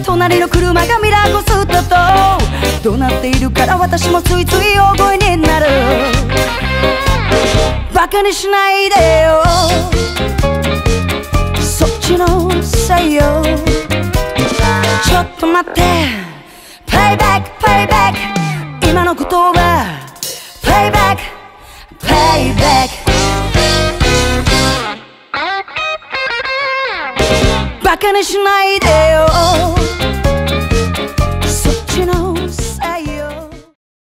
隣の車がミラーこすったと。怒鳴っているから私もついつい大声になる。バカにしないでよ。そっちのせいよ。ちょっと待って。プレイバックプレイバック今の言葉。プレイバックプレイバックバカにしないでよ。